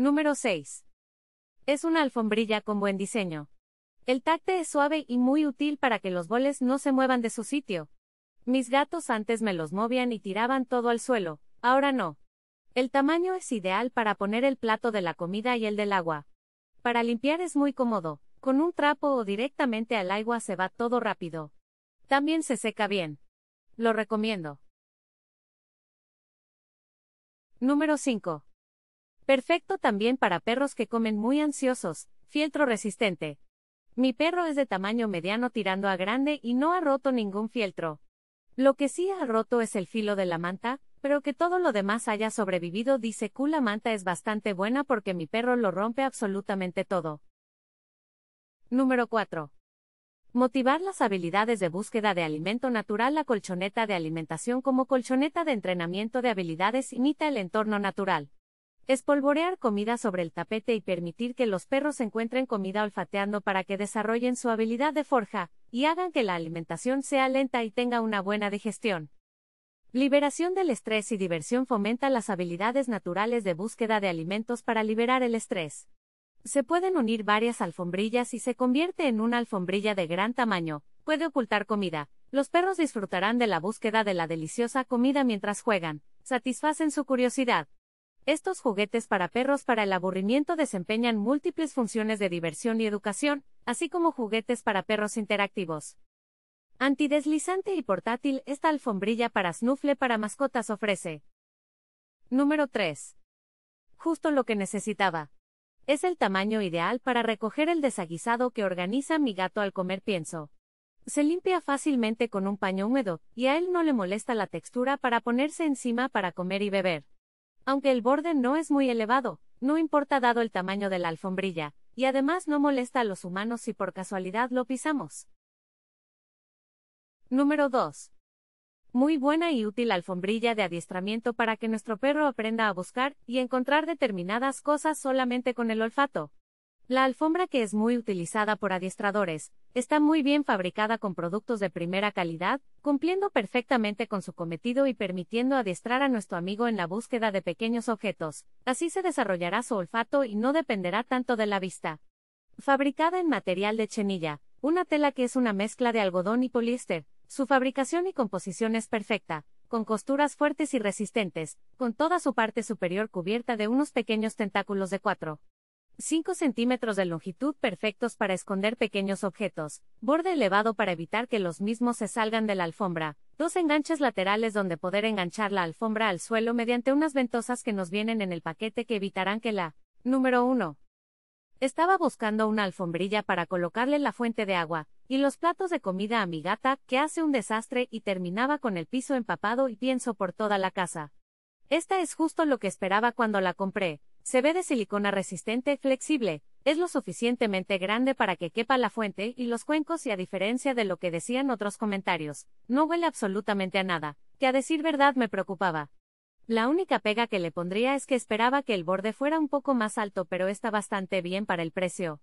Número 6. Es una alfombrilla con buen diseño. El tacte es suave y muy útil para que los boles no se muevan de su sitio. Mis gatos antes me los movían y tiraban todo al suelo, ahora no. El tamaño es ideal para poner el plato de la comida y el del agua. Para limpiar es muy cómodo, con un trapo o directamente al agua se va todo rápido. También se seca bien. Lo recomiendo. Número 5. Perfecto también para perros que comen muy ansiosos, fieltro resistente. Mi perro es de tamaño mediano tirando a grande y no ha roto ningún fieltro. Lo que sí ha roto es el filo de la manta, pero que todo lo demás haya sobrevivido dice que la manta es bastante buena porque mi perro lo rompe absolutamente todo. Número 4. Motivar las habilidades de búsqueda de alimento natural. La colchoneta de alimentación como colchoneta de entrenamiento de habilidades imita el entorno natural. Espolvorear comida sobre el tapete y permitir que los perros encuentren comida olfateando para que desarrollen su habilidad de forja, y hagan que la alimentación sea lenta y tenga una buena digestión. Liberación del estrés y diversión fomenta las habilidades naturales de búsqueda de alimentos para liberar el estrés. Se pueden unir varias alfombrillas y se convierte en una alfombrilla de gran tamaño, puede ocultar comida. Los perros disfrutarán de la búsqueda de la deliciosa comida mientras juegan, satisfacen su curiosidad. Estos juguetes para perros para el aburrimiento desempeñan múltiples funciones de diversión y educación, así como juguetes para perros interactivos. Antideslizante y portátil, esta alfombrilla para snufle para mascotas ofrece. Número 3. Justo lo que necesitaba. Es el tamaño ideal para recoger el desaguisado que organiza mi gato al comer pienso. Se limpia fácilmente con un paño húmedo, y a él no le molesta la textura para ponerse encima para comer y beber. Aunque el borde no es muy elevado, no importa dado el tamaño de la alfombrilla, y además no molesta a los humanos si por casualidad lo pisamos. Número 2. Muy buena y útil alfombrilla de adiestramiento para que nuestro perro aprenda a buscar y encontrar determinadas cosas solamente con el olfato. La alfombra que es muy utilizada por adiestradores, está muy bien fabricada con productos de primera calidad, cumpliendo perfectamente con su cometido y permitiendo adiestrar a nuestro amigo en la búsqueda de pequeños objetos. Así se desarrollará su olfato y no dependerá tanto de la vista. Fabricada en material de chenilla, una tela que es una mezcla de algodón y poliéster, su fabricación y composición es perfecta, con costuras fuertes y resistentes, con toda su parte superior cubierta de unos pequeños tentáculos de 4. 5 centímetros de longitud perfectos para esconder pequeños objetos, borde elevado para evitar que los mismos se salgan de la alfombra, dos enganches laterales donde poder enganchar la alfombra al suelo mediante unas ventosas que nos vienen en el paquete que evitarán que la número 1 estaba buscando una alfombrilla para colocarle la fuente de agua, y los platos de comida a mi gata, que hace un desastre y terminaba con el piso empapado y pienso por toda la casa. Esta es justo lo que esperaba cuando la compré. Se ve de silicona resistente, flexible, es lo suficientemente grande para que quepa la fuente y los cuencos y a diferencia de lo que decían otros comentarios, no huele absolutamente a nada, que a decir verdad me preocupaba. La única pega que le pondría es que esperaba que el borde fuera un poco más alto pero está bastante bien para el precio.